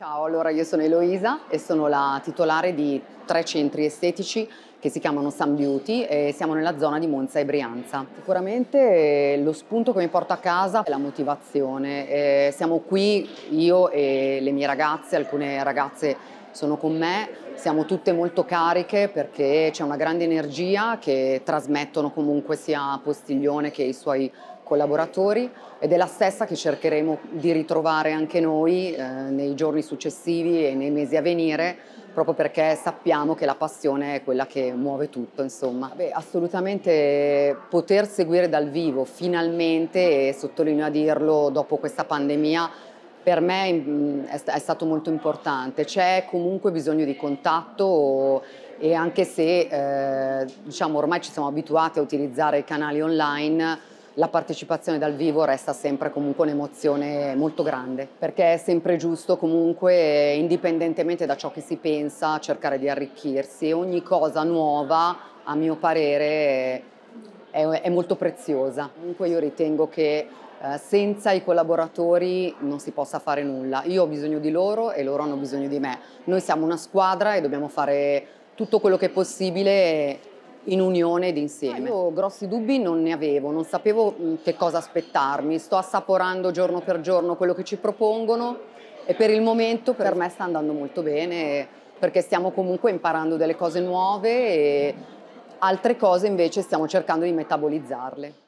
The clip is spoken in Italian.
Ciao, allora io sono Eloisa e sono la titolare di tre centri estetici che si chiamano Sun Beauty e siamo nella zona di Monza e Brianza. Sicuramente lo spunto che mi porto a casa è la motivazione. Eh, siamo qui io e le mie ragazze, alcune ragazze sono con me, siamo tutte molto cariche perché c'è una grande energia che trasmettono comunque sia Postiglione che i suoi collaboratori ed è la stessa che cercheremo di ritrovare anche noi eh, nei giorni successivi e nei mesi a venire proprio perché sappiamo che la passione è quella che muove tutto, insomma. Beh, assolutamente poter seguire dal vivo finalmente, e sottolineo a dirlo dopo questa pandemia, per me mm, è stato molto importante. C'è comunque bisogno di contatto e anche se eh, diciamo, ormai ci siamo abituati a utilizzare i canali online, la partecipazione dal vivo resta sempre comunque un'emozione molto grande, perché è sempre giusto comunque, indipendentemente da ciò che si pensa, cercare di arricchirsi. Ogni cosa nuova, a mio parere, è, è molto preziosa. Comunque io ritengo che eh, senza i collaboratori non si possa fare nulla. Io ho bisogno di loro e loro hanno bisogno di me. Noi siamo una squadra e dobbiamo fare tutto quello che è possibile in unione ed insieme. Io grossi dubbi non ne avevo, non sapevo che cosa aspettarmi, sto assaporando giorno per giorno quello che ci propongono e per il momento per me sta andando molto bene perché stiamo comunque imparando delle cose nuove e altre cose invece stiamo cercando di metabolizzarle.